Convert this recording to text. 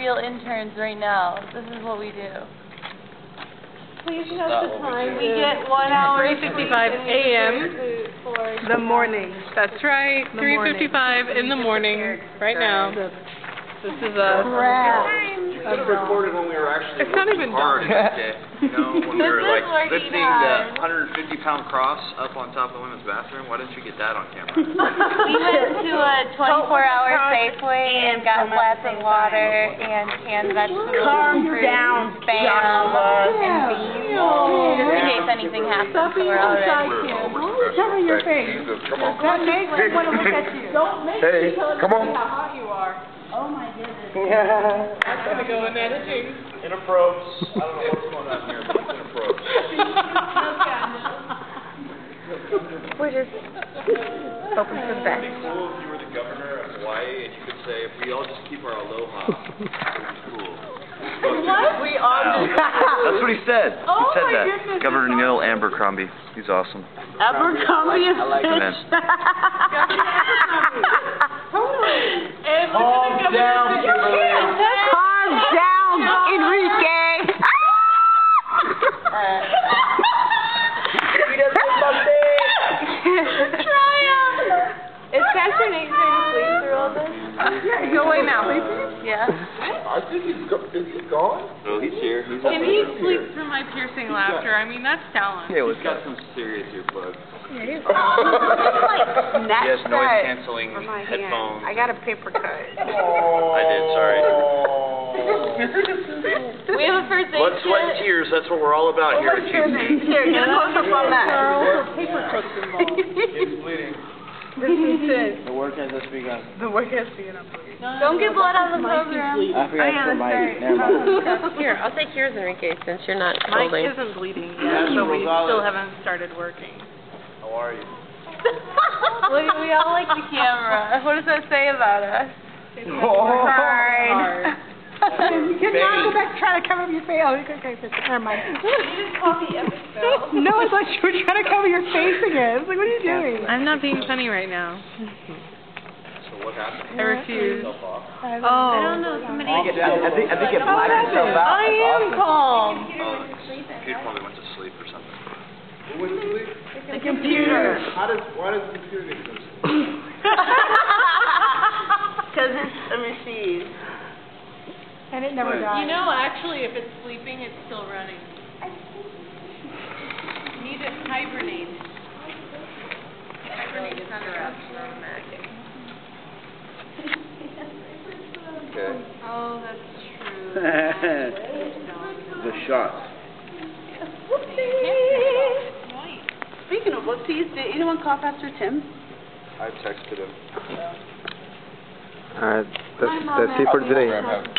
real interns right now. This is what we do. Please note the time. We get one hour. 3:55 a.m. The morning. That's right, The three morning. fifty-five in the morning, right now. This is a, Crap. Should have recorded when we were actually It's not working even hard in dark. that day. You know, when we This were like lifting the 150 pound cross up on top of the women's bathroom. Why didn't you get that on camera? We went to a 24-hour Safeway and got glass of water and canned vegetables, Calm down, spam, and beans, just in case anything happens. Stop So being we're all so shy, ready. Kim. Why you cover your face? Jesus, come on. That makes me want to look at you. Don't make Hey, me tell you come on. how hot you are. Oh I'm gonna go in editing. Interprobes. I don't know what's going on here, but it's interprobes. We're just hoping for the It'd be cool if you were the governor of Hawaii and you could say, if we all just keep our aloha, it would be cool. What? We all just. That's what he said. Oh he said my that. goodness, Governor that's Neil Abercrombie. He's awesome. Abercrombie and Amen. Calm down, Kimberly. Calm down, Enrique. Is Pastor Nate trying to sleep through all this? Yeah, go away now, please. Yeah. I think he's, go- is he gone? No, he's here. He's Can he sleep through my piercing laughter? I mean, that's talent. Yeah, He's got some serious earplugs. Next He has noise cut canceling for my hand. headphones. I got a paper cut. Sweat, and tears, that's what we're all about here at QC. Here, get a close up on that. He's bleeding. This is it. The work has just begun. The work has begun. Don't get blood on the program. I forgot to put Mike. Here, I'll take yours, Enrique, since you're not Mike holding. isn't bleeding yet, so we Rosales. still haven't started working. How are you? Look, we all like the camera. What does that say about us? Fine. Oh. You cannot go back trying to cover up your face. Oh, okay, okay, never mind. No, it's like you were trying to cover your face again. It's like, what are you doing? I'm not being funny right now. So what happened? I refuse. Oh. I don't know. Somebody. I think it, I think, I think it blacked itself out. I am calm. Oh, the computer probably went to sleep or something. The computer. How does, why does the computer need to go to sleep? Because it's a machine. And it never You know, actually, if it's sleeping, it's still running. You need to hibernate. Hibernate is under us, automatic. Okay. Oh, that's true. the shot. Speaking of whoopsies, did anyone call Pastor Tim? I texted him. Alright, that's, that's it for today. Program has